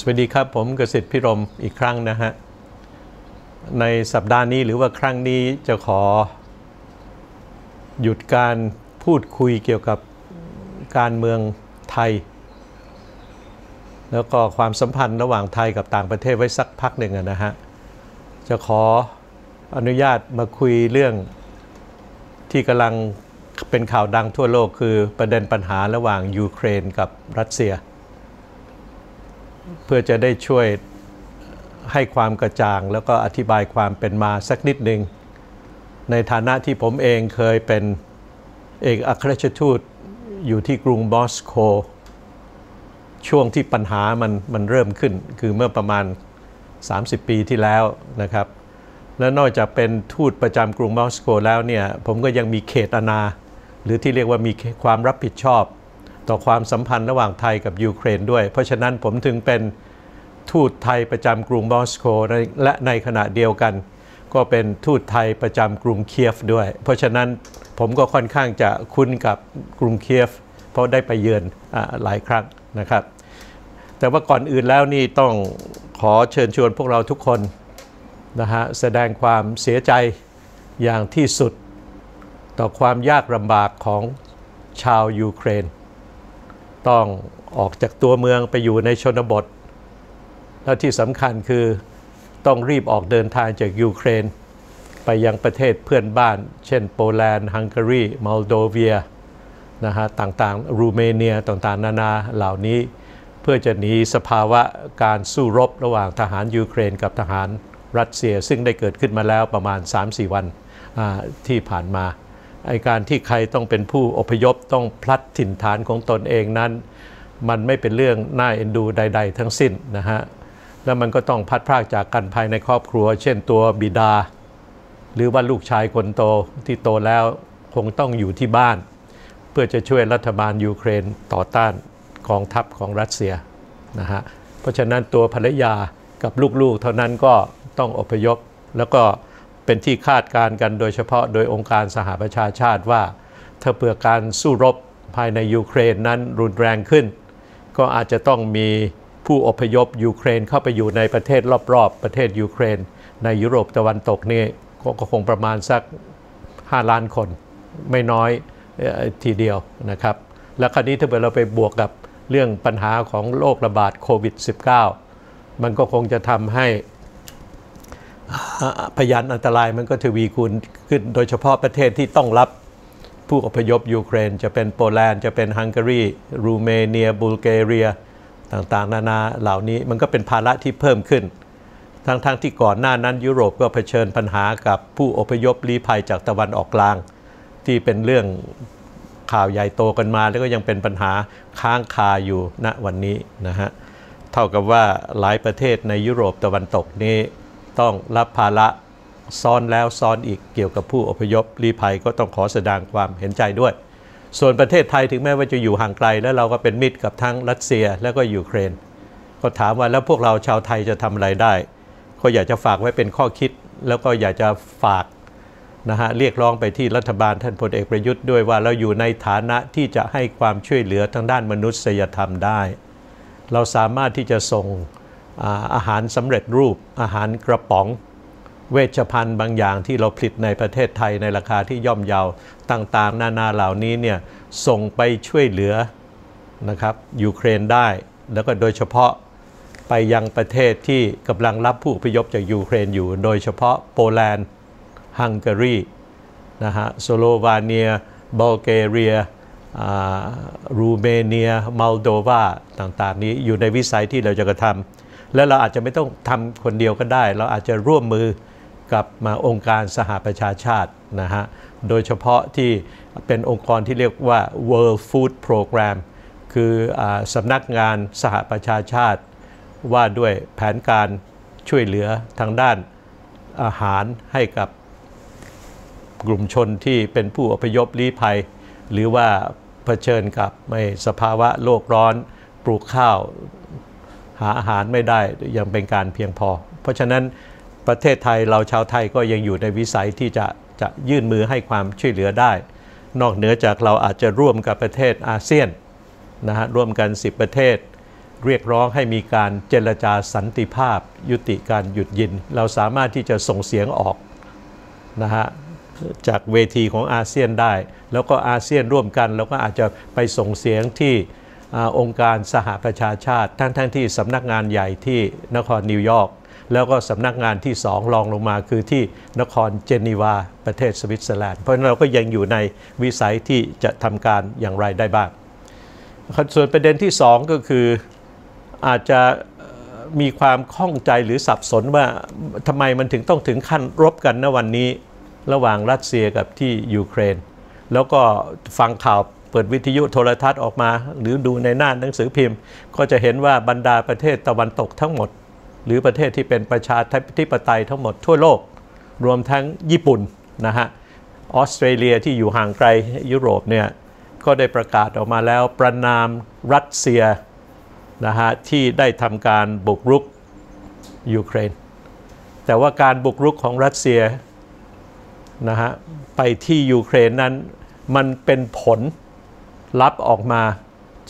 สวัสดีครับผมกสิทธิ์พิรมอีกครั้งนะฮะ ในสัปดาห์นี้หรือว่าครั้งนี้จะขอ หยุดการพูดคุยเกี่ยวกับการเมืองไทย แล้วก็ความสัมพันธ์ระหว่างไทยกับต่างประเทศไว้สักพักหนึ่งนะฮะ จะขออนุญาตมาคุยเรื่องที่กำลังเป็นข่าวดังทั่วโลกคือประเด็นปัญหาระหว่างยูเครนกับรัสเซีย เพื่อจะได้ช่วยให้ความกระจ่าง แล้วก็อธิบายความเป็นมาสักนิดหนึ่งในฐานะที่ผมเองเคยเป็นเอกอัครราชทูตอยู่ที่กรุงมอสโกช่วงที่ปัญหามันมันเริ่มขึ้น คือเมื่อประมาณ 30 ปีที่แล้วนะครับ และนอกจากเป็นทูตประจำกรุงมอสโกแล้วเนี่ย ผมก็ยังมีเขตอาณา หรือที่เรียกว่ามีความรับผิดชอบ ต่อความสัมพันธ์ระหว่างไทยกับยูเครนด้วย เพราะฉะนั้นผมถึงเป็นทูตไทยประจำกรุงมอสโกและในขณะเดียวกัน ก็เป็นทูตไทยประจำกรุงเคียฟด้วย เพราะฉะนั้นผมก็ค่อนข้างจะคุ้นกับกรุงเคียฟ เพราะได้ไปเยือนหลายครั้งนะครับ แต่ว่าก่อนอื่นแล้วนี่ต้องขอเชิญชวนพวกเราทุกคนนะฮะแสดงความเสียใจอย่างที่สุดต่อความยากลำบากของชาวยูเครน ต้องออกจากตัวเมืองไปอยู่ในชนบท และที่สำคัญคือต้องรีบออกเดินทางจากยูเครน ไปยังประเทศเพื่อนบ้าน เช่นโปแลนด์ ฮังการีมอลโดเวียนะฮะต่างๆ รูเมเนียต่างๆ นานาเหล่านี้ เพื่อจะหนีสภาวะการสู้รบระหว่างทหารยูเครนกับทหารรัสเซีย ซึ่งได้เกิดขึ้นมาแล้วประมาณ 3-4 วันที่ผ่านมา ไอการที่ใครต้องเป็นผู้อพยพต้องพลัดถิ่นฐานของตนเองนั้น มันไม่เป็นเรื่องน่าเอ็นดูใด ๆ ทั้งสิ้นนะฮะแล้วมันก็ต้องพัดพรากจากกันภายในครอบครัว เช่นตัวบิดา หรือว่าลูกชายคนโตที่โตแล้วคงต้องอยู่ที่บ้าน เพื่อจะช่วยรัฐบาลยูเครนต่อต้านกองทัพของรัสเซียนะฮะเพราะฉะนั้นตัวภรรยากับลูกๆ เท่านั้นก็ต้องอพยพแล้วก็ เป็นที่คาดการกันโดยเฉพาะโดยองค์การสหประชาชาติว่า ถ้าเผื่อการสู้รบภายในยูเครนนั้นรุนแรงขึ้น ก็อาจจะต้องมีผู้อพยพยูเครนเข้าไปอยู่ในประเทศรอบๆ ประเทศยูเครน ในยุโรปตะวันตกนี่ก็คงประมาณสัก 5 ล้านคน ไม่น้อยทีเดียวนะครับ แล้วคราวนี้ถ้าเกิดเราไปบวกกับเรื่องปัญหาของโรคระบาดโควิด -19 มันก็คงจะทำให้ พยานอันตรายมันก็ทวีคูณขึ้น โดยเฉพาะประเทศที่ต้องรับผู้อพยพยูเครน จะเป็นโปแลนด์จะเป็นฮังการีรูเมเนียบูลแกเรีย ต่างๆ นานาเหล่านี้มันก็เป็นภาระที่เพิ่มขึ้น ทั้งๆทที่ก่อนหน้านั้นยุโรปก็เผชิญปัญหากับผู้อพยพลี้ภัยจากตะวันออกกลาง ที่เป็นเรื่องข่าวใหญ่โตกันมา แล้วก็ยังเป็นปัญหาค้างคาอยู่ณวันนี้นะฮะเท่ากับว่าหลายประเทศในยุโรปตะวันตกนี้ ต้องรับภาระซ้อนแล้วซ้อนอีกเกี่ยวกับผู้อพยพลี้ภัยก็ต้องขอแสดงความเห็นใจด้วย ส่วนประเทศไทยถึงแม้ว่าจะอยู่ห่างไกล แล้วเราก็เป็นมิตรกับทั้งรัสเซียและก็ยูเครน ก็ถามว่าแล้วพวกเราชาวไทยจะทำอะไรได้ ก็อยากจะฝากไว้เป็นข้อคิด แล้วก็อยากจะฝากนะฮะเรียกร้องไปที่รัฐบาลท่านพลเอกประยุทธ์ด้วยว่าเราอยู่ในฐานะที่จะให้ความช่วยเหลือทางด้านมนุษยธรรมได้ เราสามารถที่จะส่ง อาหารสำเร็จรูป อาหารกระป๋อง เวชภัณฑ์บางอย่างที่เราผลิตในประเทศไทยในราคาที่ย่อมเยาต่างๆ นานาเหล่านี้เนี่ยส่งไปช่วยเหลือนะครับยูเครนได้ แล้วก็โดยเฉพาะไปยังประเทศที่กำลังรับผู้อพยพจากยูเครนอยู่ โดยเฉพาะโปแลนด์ฮังการีนะฮะสโลวาเนียบัลแกเรียรูเมเนียมาลโดวาต่างๆ นี้อยู่ในวิสัยที่เราจะกระทำ แล้วเราอาจจะไม่ต้องทำคนเดียวก็ได้ เราอาจจะร่วมมือกับมาองค์การสหประชาชาตินะฮะ โดยเฉพาะที่เป็นองค์กรที่เรียกว่า World Food Program คืออสำนักงานสหประชาชาติ ว่าด้วยแผนการช่วยเหลือทางด้านอาหารให้กับกลุ่มชนที่เป็นผู้อพยพลี้ภัย หรือว่าเผชิญกับไม่สภาวะโลกร้อน ปลูกข้าว หาอาหารไม่ได้ยังเป็นการเพียงพอ เพราะฉะนั้นประเทศไทยเราชาวไทยก็ยังอยู่ในวิสัยที่จะจะยื่นมือให้ความช่วยเหลือได้ นอกเหนือจากเราอาจจะร่วมกับประเทศอาเซียนนะฮะร่วมกัน 10 ประเทศ เรียกร้องให้มีการเจรจาสันติภาพ ยุติการหยุดยิงเราสามารถที่จะส่งเสียงออกนะฮะจากเวทีของอาเซียนได้ แล้วก็อาเซียนร่วมกันเราก็อาจจะไปส่งเสียงที่ องค์การสหประชาชาติ ทั้งทั้งที่สำนักงานใหญ่ที่นครนิวยอร์กแล้วก็สำนักงานที่สองรองลงมาคือที่นครเจนีวา ประเทศสวิตเซอร์แลนด์เพราะฉะนั้นเราก็ยังอยู่ในวิสัยที่จะทำการอย่างไรได้บ้าง ส่วนประเด็นที่สองก็คืออาจจะมีความข้องใจหรือสับสนว่าทำไมมันถึงต้องถึงขั้นรบกันณวันนี้ ระหว่างรัสเซียกับที่ยูเครน แล้วก็ฟังข่าว เปิดวิทยุโทรทัศน์ออกมา หรือดูในหน้าหนังสือพิมพ์ ก็จะเห็นว่าบรรดาประเทศตะวันตกทั้งหมด หรือประเทศที่เป็นประชาธิปไตยทั้งหมดทั่วโลก รวมทั้งญี่ปุ่นนะฮะออสเตรเลียที่อยู่ห่างไกลยุโรปเนี่ยก็ได้ประกาศออกมาแล้วประนามรัสเซียนะฮะที่ได้ทำการบุกรุกยูเครน แต่ว่าการบุกรุกของรัสเซียนะฮะไปที่ยูเครนนั้นมันเป็นผล ลับออกมา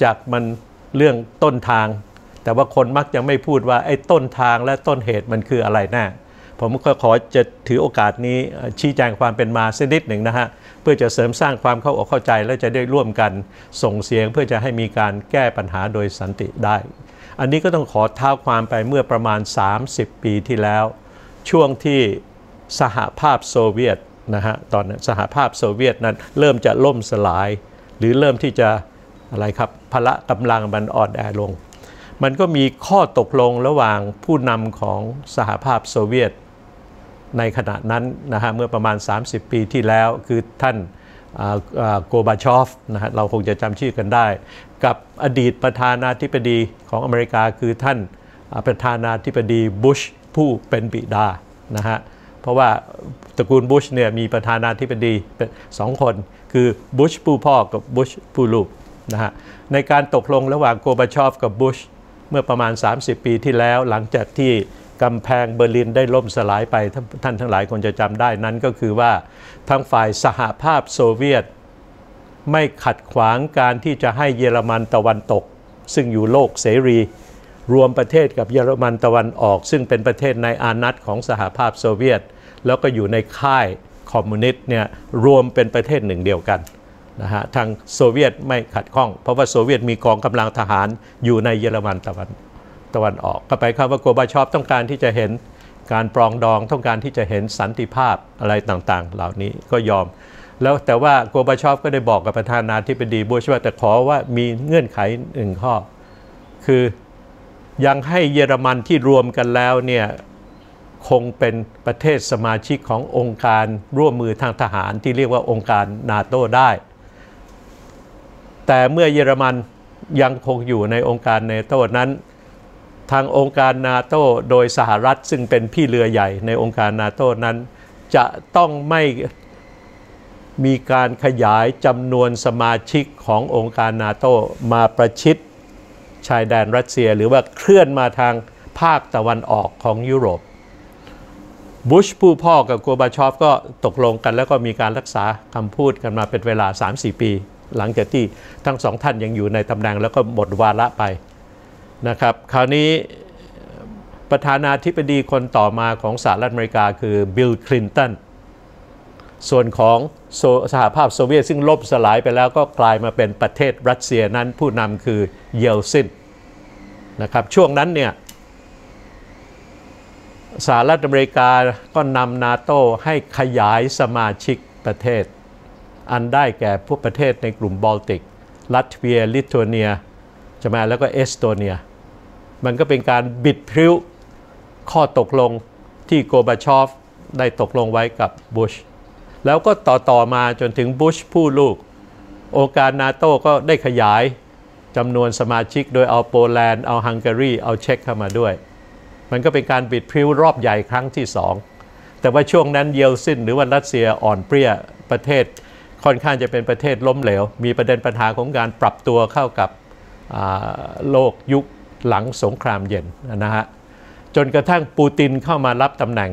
จากมันเรื่องต้นทาง แต่ว่าคนมักจะไม่พูดว่าไอ้ต้นทางและต้นเหตุมันคืออะไรแน่ผมก็ขอจะถือโอกาสนี้ชี้แจงความเป็นมาสักนิดหนึ่งนะฮะ เพื่อจะเสริมสร้างความเข้าอกเข้าใจและจะได้ร่วมกันส่งเสียงเพื่อจะให้มีการแก้ปัญหาโดยสันติได้ อันนี้ก็ต้องขอเท้าความไปเมื่อประมาณ 30 ปีที่แล้ว ช่วงที่สหภาพโซเวียตนะฮะตอนนั้นสหภาพโซเวียตนั้นเริ่มจะล่มสลาย หรือเริ่มที่จะอะไรครับพละกำลังมันอ่อนแอลง มันก็มีข้อตกลงระหว่างผู้นำของสหภาพโซเวียต ในขณะนั้นนะฮะเมื่อประมาณ 30 ปีที่แล้วคือท่านโกบาชอฟนะฮะเราคงจะจำชื่อกันได้ กับอดีตประธานาธิบดีของอเมริกาคือท่านประธานาธิบดีบุชผู้เป็นบิดานะฮะเพราะว่าตระกูลบุชเนี่ยมีประธานาธิบดีสองคน คือบุชผู้พ่อกับบุชผู้ลูกนะฮะในการตกลงระหว่างกอร์บาชอฟกับบุชเมื่อประมาณ 30 ปีที่แล้วหลังจากที่กำแพงเบอร์ลินได้ล่มสลายไปท่านทั้งหลายคงจะจำได้นั้นก็คือว่าทางฝ่ายสหภาพโซเวียต ไม่ขัดขวางการที่จะให้เยอรมันตะวันตก ซึ่งอยู่โลกเสรี รวมประเทศกับเยอรมันตะวันออก ซึ่งเป็นประเทศในอาณัติของสหภาพโซเวียต แล้วก็อยู่ในค่าย คอมมิวนิสต์เนี่ยรวมเป็นประเทศหนึ่งเดียวกันนะฮะทางโซเวียตไม่ขัดข้อง เพราะว่าโซเวียตมีกองกำลังทหารอยู่ในเยอรมันตะวันตะวันออกก็ไปครับว่ากอร์บาชอฟต้องการที่จะเห็นการปรองดองต้องการที่จะเห็นสันติภาพอะไรต่างๆ เหล่านี้ก็ยอม แล้วแต่ว่ากอร์บาชอฟก็ได้บอกกับประธานาธิบดีบุชว่าแต่ขอว่ามีเงื่อนไขหนึ่งข้อ คือยังให้เยอรมันที่รวมกันแล้วเนี่ย คงเป็นประเทศสมาชิกขององค์การร่วมมือทางทหารที่เรียกว่าองค์การนาโตได้ แต่เมื่อเยอรมันยังคงอยู่ในองค์การนาโตนั้นทางองค์การนาโตโดยสหรัฐซึ่งเป็นพี่เรือใหญ่ในองค์การนาโตนั้น จะต้องไม่มีการขยายจำนวนสมาชิกขององค์การนาโตมาประชิดชายแดนรัสเซีย หรือว่าเคลื่อนมาทางภาคตะวันออกของยุโรป บุชผู้พ่อกับโกบาชอฟก็ตกลงกัน แล้วก็มีการรักษาคำพูดกันมาเป็นเวลา 3-4 ปี หลังจากที่ทั้งสองท่านยังอยู่ในตำแหน่งแล้วก็หมดวาระไปนะครับ คราวนี้ประธานาธิบดีคนต่อมาของสหรัฐอเมริกาคือบิลคลินตันส่วนของโซสหภาพโซเวียตซึ่งล่มสลายไปแล้วก็กลายมาเป็นประเทศรัสเซียนั้นผู้นำคือเยลซินนะครับช่วงนั้นเนี่ย สหรัฐอเมริกาก็นำนาโตให้ขยายสมาชิกประเทศ อันได้แก่พวกประเทศในกลุ่มบอลติก ลัตเวีย ลิทัวเนียใช่ไหมแล้วก็เอสโตเนีย มันก็เป็นการบิดพลิ้วข้อตกลงที่กอร์บาชอฟได้ตกลงไว้กับบุช แล้วก็ต่อต่อมาจนถึงบุชผู้ลูก องค์การนาโต้ก็ได้ขยายจำนวนสมาชิกโดยเอาโปแลนด์ เอาฮังการี เอาเช็กเข้ามาด้วย มันก็เป็นการบิดพลิ้วรอบใหญ่ครั้งที่สองแต่ว่าช่วงนั้นเยลซินหรือว่ารัสเซียอ่อนเปลี้ยประเทศ ค่อนข้างจะเป็นประเทศล้มเหลว มีประเด็นปัญหาของการปรับตัวเข้ากับโลกยุคหลังสงครามเย็นนะฮะจนกระทั่งปูตินเข้ามารับตำแหน่ง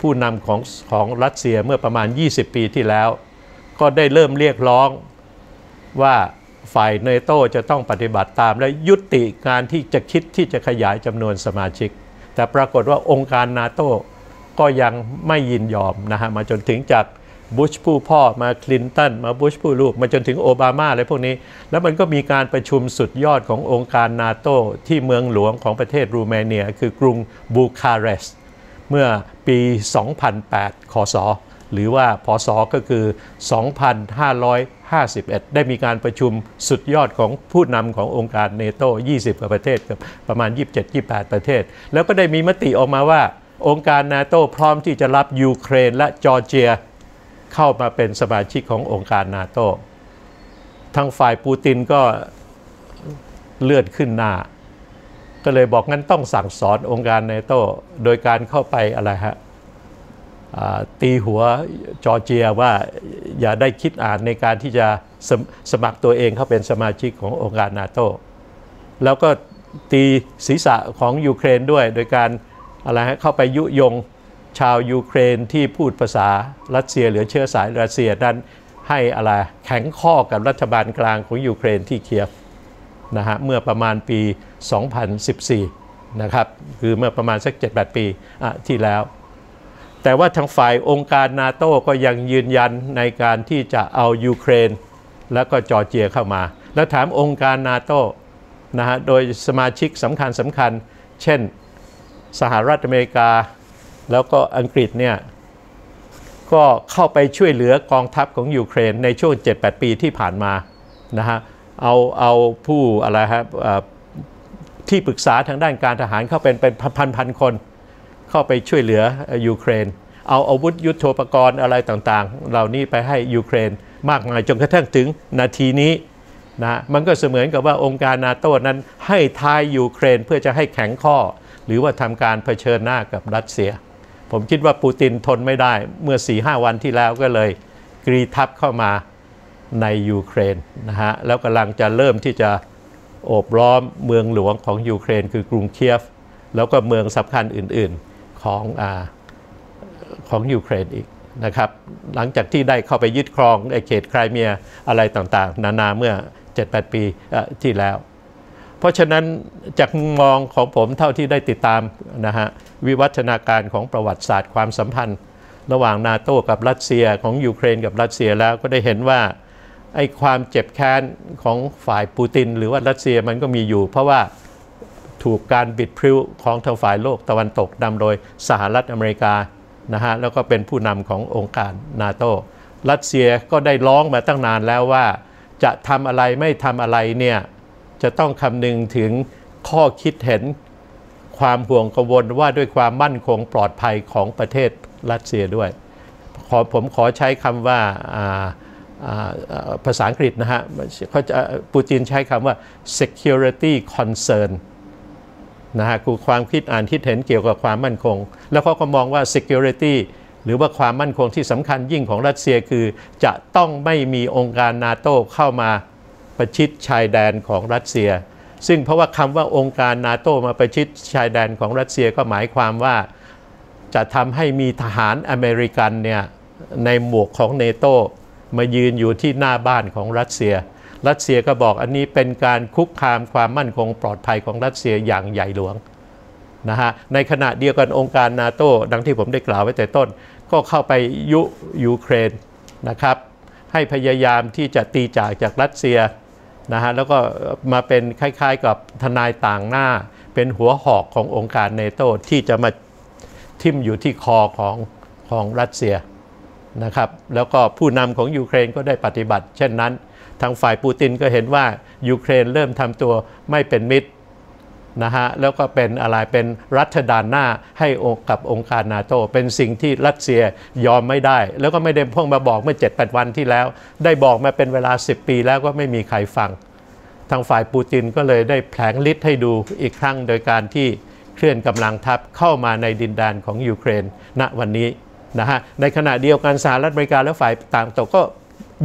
ผู้นำของของรัสเซียเมื่อประมาณ 20 ปีที่แล้ว ก็ได้เริ่มเรียกร้องว่าฝ่ายเนโตจะต้องปฏิบัติตามและยุติการที่จะคิดที่จะขยายจำนวนสมาชิก แต่ปรากฏว่าองค์การนาโต้ก็ยังไม่ยินยอมนะฮะมาจนถึงจากบุชผู้พ่อมาคลินตันมาบุชผู้ลูกมาจนถึงโอบามาอะไรพวกนี้ แล้วมันก็มีการประชุมสุดยอดขององค์การนาโต้ที่เมืองหลวงของประเทศรูมาเนีย คือกรุงบูคาเรสต์เมื่อปี 2008คศหรือว่าพศก็คือ 2,500 51 ได้มีการประชุมสุดยอดของผู้นำขององค์การเนโต20กว่าประเทศกับประมาณ 27-28 ประเทศ แล้วก็ได้มีมติออกมาว่า องค์การนาโตพร้อมที่จะรับยูเครนและจอร์เจีย เข้ามาเป็นสมาชิกขององค์การนาโตทางฝ่ายปูตินก็เลื่อนขึ้นหน้า ก็เลยบอกงั้นต้องสั่งสอนองค์การนาโตโดยการเข้าไปอะไรฮะ ตีหัวจอร์เจียว่าอย่าได้คิดอ่านในการที่จะสมสมัครตัวเองเข้าเป็นสมาชิกขององค์การนาโตแล้วก็ตีศีรษะของยูเครนด้วยโดยการอะไรฮะเข้าไปยุยงชาวยูเครนที่พูดภาษารัสเซียหรือเชื้อสายรัสเซียนั้นให้อะไรแข็งข้อกับรัฐบาลกลางของยูเครนที่เคียฟนะฮะเมื่อประมาณปี 2014 นะครับ คือเมื่อประมาณสัก 7-8 ปีที่แล้ว แต่ว่าทางฝ่ายองค์การนาโต้ก็ยังยืนยันในการที่จะเอายูเครน แล้วก็จอร์เจียเข้ามา แล้วถามองค์การนาโต้นะฮะโดยสมาชิกสำคัญสำคัญ เช่นสหรัฐอเมริกา แล้วก็อังกฤษเนี่ยก็เข้าไปช่วยเหลือกองทัพของยูเครนในช่วง 7-8 ปีที่ผ่านมานะฮะเอาเอาผู้อะไรฮะเอ่อที่ปรึกษาทางด้านการทหารเข้าเป็นเป็นพันพันๆคน เข้าไปช่วยเหลือยูเครน เอาอาวุธยุโทโธปกรณ์อะไรต่างๆ เหล่านี้ไปให้ยูเครนมากมายจนกระทั่งถึงนาทีนี้นะมันก็เสมือนกับว่าองค์การนาโต้นั้นให้ทายยูเครนเพื่อจะให้แข็งข้อ หรือว่าทำการเผชิญหน้ากับรัสเซีย ผมคิดว่าปูตินทนไม่ได้เมื่อ 4-5 วันที่แล้วก็เลยกรีทับเข้ามาในยูเครนนะฮะแล้วกำลังจะเริ่มที่จะโอบล้อมเมืองหลวงของยูเครนคือกรุงเคียฟ แล้วก็เมืองสำคัญอื่น ๆ ของอของยูเครนอีกนะครับ หลังจากที่ได้เข้าไปยึดครองไอ้เขตไครเมียอะไรต่างๆ นานาเมื่อ 7-8 ปีที่แล้ว เพราะฉะนั้นจากมุมมองของผมเท่าที่ได้ติดตามนะฮะวิวัฒนาการของประวัติศาสตร์ความสัมพันธ์ ระหว่างนาโต้กับรัสเซียของยูเครนกับรัสเซียแล้วก็ได้เห็นว่าไอ้ความเจ็บแค้นของฝ่ายปูติน หรือว่ารัสเซียมันก็มีอยู่ เพราะว่า ถูกการบิดพริ้วของทางฝ่ายโลกตะวันตกนำโดยสหรัฐอเมริกานะฮะแล้วก็เป็นผู้นำขององค์การนาโตรัสเซียก็ได้ร้องมาตั้งนานแล้วว่า จะทำอะไรไม่ทำอะไรเนี่ยจะต้องคำนึงถึงข้อคิดเห็นความห่วงกังวลว่าด้วยความมั่นคงปลอดภัยของประเทศรัสเซียด้วย ขอผมขอใช้คำว่าอ่าอ่าอ่าภาษาอังกฤษนะฮะเขาจะปูตินใช้คำว่า security concern นะฮะคือความคิดอ่านคิดเห็นเกี่ยวกับความมั่นคง แล้วเขาก็มองว่า security หรือว่าความมั่นคงที่สำคัญยิ่งของรัสเซียคือ จะต้องไม่มีองค์การนาโตเข้ามาประชิดชายแดนของรัสเซีย ซึ่งเพราะว่าคำว่าองค์การนาโตมาประชิดชายแดนของรัสเซียก็หมายความว่าจะทำให้มีทหารอเมริกันเนี่ยในหมวกของเนโตมายืนอยู่ที่หน้าบ้านของรัสเซีย รัสเซียก็บอกอันนี้เป็นการคุกคามความมั่นคงปลอดภัยของรัสเซียอย่างใหญ่หลวงนะฮะในขณะเดียวกันองค์การนาโต้ดังที่ผมได้กล่าวไว้แต่ต้น ก็เข้าไปยุยูเครนนะครับให้พยายามที่จะตีจากจากรัสเซียนะฮะแล้วก็มาเป็นคล้ายๆกับทนายต่างหน้า เป็นหัวหอกขององค์การเนโตที่จะมาทิ่มอยู่ที่คอของของรัสเซีย นะครับแล้วก็ผู้นำของยูเครนก็ได้ปฏิบัติ เช่นนั้น ทางฝ่ายปูตินก็เห็นว่ายูเครนเริ่มทำตัวไม่เป็นมิตรนะฮะแล้วก็เป็นอะไรเป็นรัฐด่านหน้าให้กับองค์การนาโต เป็นสิ่งที่รัสเซียยอมไม่ได้ แล้วก็ไม่ได้พิ่งมาบอกเมื่อ 7-8 วันที่แล้ว ได้บอกมาเป็นเวลา 10 ปีแล้วก็ไม่มีใครฟัง ทางฝ่ายปูตินก็เลยได้แผลงฤทธิ์ให้ดูอีกครั้งโดยการที่เคลื่อนกำลังทัพเข้ามาในดินแดนของยูเครนณวันนี้ นะฮะในขณะเดียวกันสหรัฐอเมริกาและฝ่ายต่างตกก็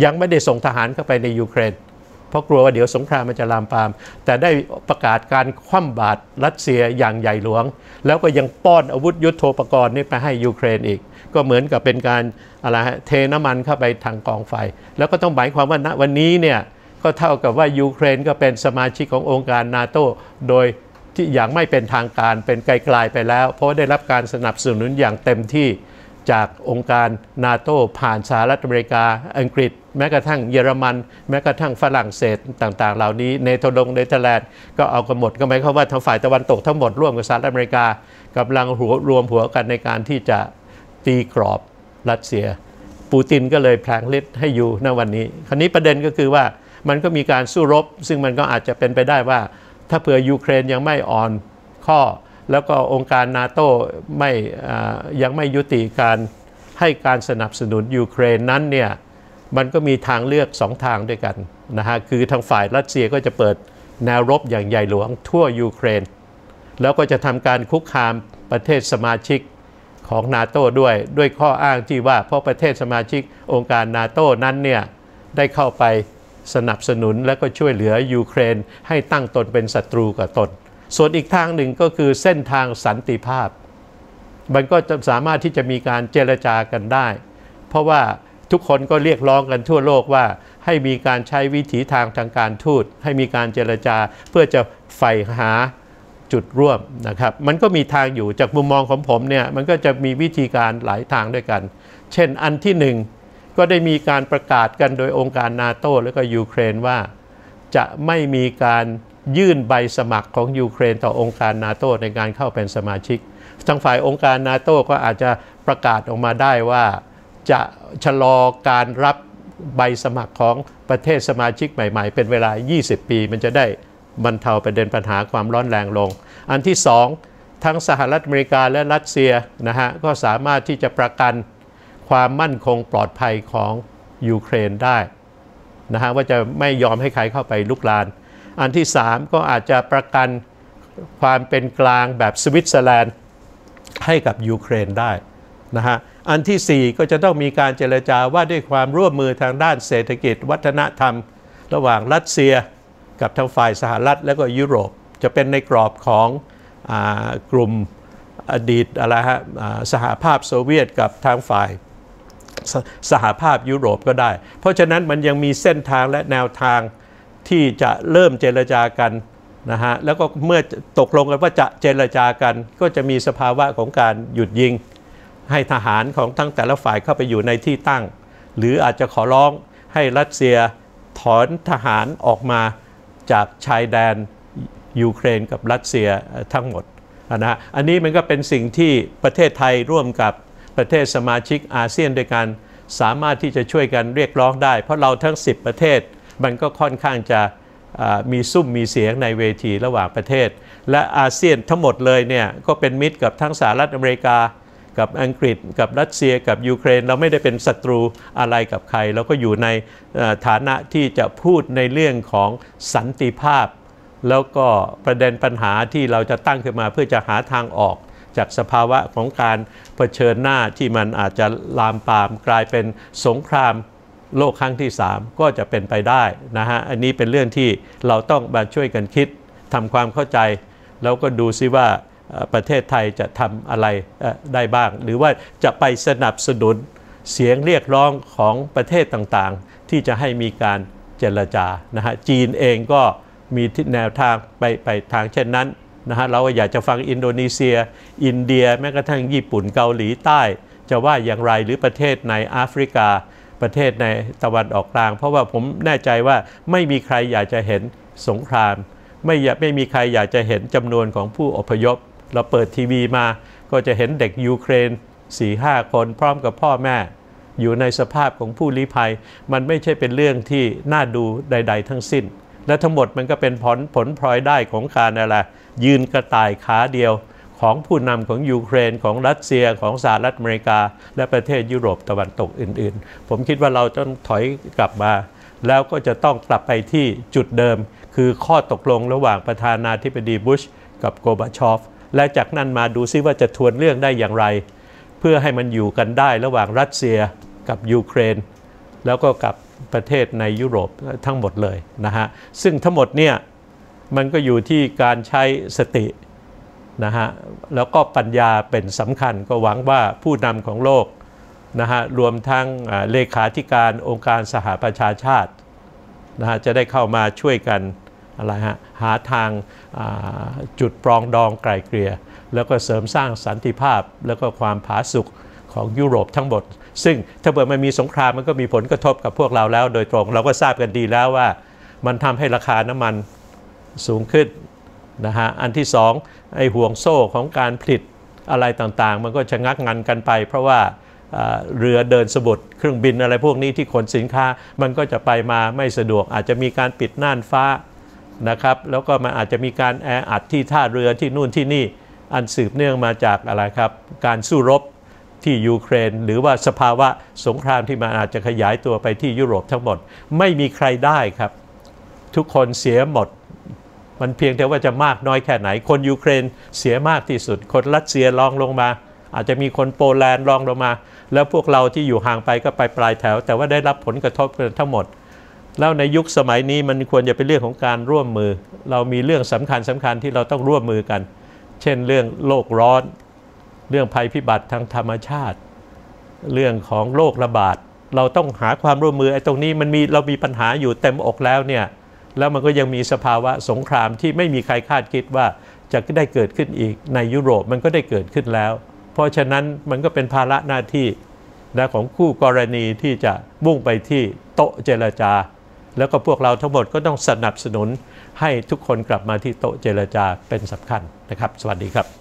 ยังไม่ได้ส่งทหารเข้าไปในยูเครน เพราะกลัวว่าเดี๋ยวสงครามมันจะลามปาม แต่ได้ประกาศการคว่ำบาตรรัสเซียอย่างใหญ่หลวง แล้วก็ยังป้อนอาวุธยุโทโธปกรณ์นี่ไปให้ยูเครนอีก ก็เหมือนกับเป็นการอะไรฮะเทน้ำมันเข้าไปทางกองไฟ แล้วก็ต้องหมายความว่าณวันนี้เนี่ยก็เท่ากับว่ายูเครนก็เป็นสมาชิกขององค์การนาโตโดยที่อย่างไม่เป็นทางการเป็นไกลๆไปแล้ว เพราะว่าได้รับการสนับสนุนอย่างเต็มที่ จากองค์การนาโตผ่านสหรัฐอเมริกา อังกฤษ แม้กระทั่งเยอรมัน แม้กระทั่งฝรั่งเศสต่าง ๆ เหล่านี้เนเธอร์ลงเนเธอร์แลนด์ก็เอากันหมดก็หมายความว่าทางฝ่ายตะวันตกทั้งหมดร่วมกับสหรัฐอเมริกากำลังหัวรวมหัวกันในการที่จะตีกรอบรัสเซีย ปูตินก็เลยแพลงฤทธิ์ให้อยู่ณวันนี้ คราวนี้ประเด็นก็คือว่ามันก็มีการสู้รบ ซึ่งมันก็อาจจะเป็นไปได้ว่า ถ้าเผื่อยูเครนยังไม่อ่อนข้อ แล้วก็องค์การนาโตไม่ยังไม่ยุติการให้การสนับสนุนยูเครนนั้นเนี่ยมันก็มีทางเลือกสองทางด้วยกันนะฮะคือทางฝ่ายรัสเซียก็จะเปิดแนวรบอย่างใหญ่หลวงทั่วยูเครน แล้วก็จะทำการคุกคามประเทศสมาชิกของนาโตด้วยด้วยข้ออ้างที่ว่าเพราะประเทศสมาชิกองค์การนาโตนั้นเนี่ยได้เข้าไปสนับสนุนและก็ช่วยเหลือยูเครนให้ตั้งตนเป็นศัตรูกับตน ส่วนอีกทางหนึ่งก็คือเส้นทางสันติภาพ มันก็จะสามารถที่จะมีการเจรจากันได้ เพราะว่าทุกคนก็เรียกร้องกันทั่วโลกว่า ให้มีการใช้วิถีทางทางการทูต ให้มีการเจรจาเพื่อจะใฝ่หาจุดร่วมนะครับ มันก็มีทางอยู่จากมุมมองของผมเนี่ยมันก็จะมีวิธีการหลายทางด้วยกัน เช่นอันที่หนึ่งก็ได้มีการประกาศกันโดยองค์การนาโตและก็ยูเครนว่า จะไม่มีการ ยื่นใบสมัครของยูเครนต่อองค์การนาโตในการเข้าเป็นสมาชิก ทางฝ่ายองค์การนาโตก็อาจจะประกาศออกมาได้ว่าจะชะลอการรับใบสมัครของประเทศสมาชิกใหม่ๆ เป็นเวลา 20 ปี มันจะได้บรรเทาประเด็นปัญหาความร้อนแรงลง อันที่สองทั้งสหรัฐอเมริกาและรัสเซียนะฮะก็สามารถที่จะประกันความมั่นคงปลอดภัยของยูเครนได้นะฮะว่าจะไม่ยอมให้ใครเข้าไปรุกราน อันที่สามก็อาจจะประกันความเป็นกลางแบบสวิตเซอร์แลนด์ให้กับยูเครนได้นะฮะอันที่ 4 ก็จะต้องมีการเจรจาว่าด้วยความร่วมมือทางด้านเศรษฐกิจ วัฒนธรรม ระหว่างรัสเซียกับทางฝ่ายสหรัฐและก็ยุโรป จะเป็นในกรอบของอกลุ่มอดีตอะไรฮะสหภาพโซเวียตกับทางฝ่ายสสหภาพยุโรปก็ได้ เพราะฉะนั้นมันยังมีเส้นทางและแนวทาง ที่จะเริ่มเจรจากันนะฮะแล้วก็เมื่อตกลงกันว่าจะเจรจากัน ก็จะมีสภาวะของการหยุดยิง ให้ทหารของทั้งแต่ละฝ่ายเข้าไปอยู่ในที่ตั้ง หรืออาจจะขอร้องให้รัสเซียถอนทหารออกมาจากชายแดนยูเครนกับรัสเซียทั้งหมดนะอันนี้มันก็เป็นสิ่งที่ประเทศไทยร่วมกับประเทศสมาชิกอาเซียนด้วยกันสามารถที่จะช่วยกันเรียกร้องได้ เพราะเราทั้ง 10 ประเทศ มันก็ค่อนข้างจะมีซุ้มมีเสียงในเวทีระหว่างประเทศ และอาเซียนทั้งหมดเลยเนี่ยก็เป็นมิตรกับทั้งสหรัฐอเมริกา กับอังกฤษ กับรัสเซียกับยูเครน เราไม่ได้เป็นศัตรูอะไรกับใคร เราก็อยู่ในฐานะที่จะพูดในเรื่องของสันติภาพ แล้วก็ประเด็นปัญหาที่เราจะตั้งขึ้นมาเพื่อจะหาทางออกจากสภาวะของการเผชิญหน้าที่มันอาจจะลามปามกลายเป็นสงคราม โลกครั้งที่ 3 ก็จะเป็นไปได้นะฮะอันนี้เป็นเรื่องที่เราต้องมาช่วยกันคิดทำความเข้าใจ แล้วก็ดูซิว่าประเทศไทยจะทำอะไรได้บ้าง หรือว่าจะไปสนับสนุนเสียงเรียกร้องของประเทศต่างๆ ที่จะให้มีการเจรจานะฮะจีนเองก็มีแนวทางไปไปทางเช่นนั้นนะฮะเราอยากจะฟังอินโดนีเซีย อินเดียแม้กระทั่งญี่ปุ่นเกาหลีใต้ จะว่าอย่างไรหรือประเทศในแอฟริกา ประเทศในตะวันออกกลาง เพราะว่าผมแน่ใจว่าไม่มีใครอยากจะเห็นสงคราม ไม่ไม่มีใครอยากจะเห็นจำนวนของผู้อพยพ เราเปิดทีวีมาก็จะเห็นเด็กยูเครน4าคนพร้อมกับพ่อแม่ อยู่ในสภาพของผู้ลี้ภัย มันไม่ใช่เป็นเรื่องที่น่าดูใด ๆ ทั้งสิ้น และทั้งหมดมันก็เป็นผลผลพลอยได้ของการอะไรยืนกระต่ายขาเดียว ของผู้นำของยูเครนของรัสเซียของสหรัฐอเมริกา และประเทศยุโรปตะวันตกอื่น ๆ ผมคิดว่าเราต้องถอยกลับมา แล้วก็จะต้องกลับไปที่จุดเดิม คือข้อตกลงระหว่างประธานาธิบดีบุชกับโกบาชอฟ และจากนั้นมาดูซิว่าจะทวนเรื่องได้อย่างไร เพื่อให้มันอยู่กันได้ระหว่างรัสเซียกับยูเครน แล้วก็กับประเทศในยุโรปทั้งหมดเลยนะฮะซึ่งทั้งหมดเนี่ยมันก็อยู่ที่การใช้สติ นะฮะแล้วก็ปัญญาเป็นสำคัญก็หวังว่าผู้นำของโลกนะฮะรวมทั้งเลขาธิการองค์การสหประชาชาตินะฮะจะได้เข้ามาช่วยกันอะไรฮะหาทางาจุดปรองดองไกลเกลี่ยแล้วก็เสริมสร้างสันติภาพแล้วก็ความผาสุกของยุโรปทั้งหมด ซึ่งถ้าเกิดมันมีสงครามมันก็มีผลกระทบกับพวกเราแล้วโดยตรง เราก็ทราบกันดีแล้วว่ามันทำให้ราคาน้ำมันสูงขึ้น นะฮะอันที่สองไอ้ห่วงโซ่ของการผลิตอะไรต่างๆ มันก็ชะงักงันกันไป เพราะว่าอ่าเรือเดินสมุทรเครื่องบินอะไรพวกนี้ที่ขนสินค้ามันก็จะไปมาไม่สะดวก อาจจะมีการปิดน่านฟ้านะครับแล้วก็มันอาจจะมีการแออัดที่ท่าเรือที่นู่นที่นี่อันสืบเนื่องมาจากอะไรครับการสู้รบที่ยูเครน หรือว่าสภาวะสงครามที่มันอาจจะขยายตัวไปที่ยุโรปทั้งหมด ไม่มีใครได้ครับ ทุกคนเสียหมด มันเพียงแต่ว่าจะมากน้อยแค่ไหน คนยูเครนเสียมากที่สุด คนรัสเซียรองลงมา อาจจะมีคนโปแลนด์รองลงมา แล้วพวกเราที่อยู่ห่างไปก็ไปปลายแถว แต่ว่าได้รับผลกระทบกันทั้งหมด แล้วในยุคสมัยนี้มันควรจะเป็นเรื่องของการร่วมมือ เรามีเรื่องสำคัญสำคัญที่เราต้องร่วมมือกัน เช่นเรื่องโลกร้อน เรื่องภัยพิบัติทางธรรมชาติ เรื่องของโรคระบาดเราต้องหาความร่วมมือไอ้ตรงนี้มันมีเรามีปัญหาอยู่เต็มอกแล้วเนี่ย แล้วมันก็ยังมีสภาวะสงครามที่ไม่มีใครคาดคิดว่าจะได้เกิดขึ้นอีกในยุโรปมันก็ได้เกิดขึ้นแล้ว เพราะฉะนั้นมันก็เป็นภาระหน้าที่นะของคู่กรณีที่จะมุ่งไปที่โต๊ะเจรจา แล้วก็พวกเราทั้งหมดก็ต้องสนับสนุนให้ทุกคนกลับมาที่โต๊ะเจรจาเป็นสำคัญนะครับ สวัสดีครับ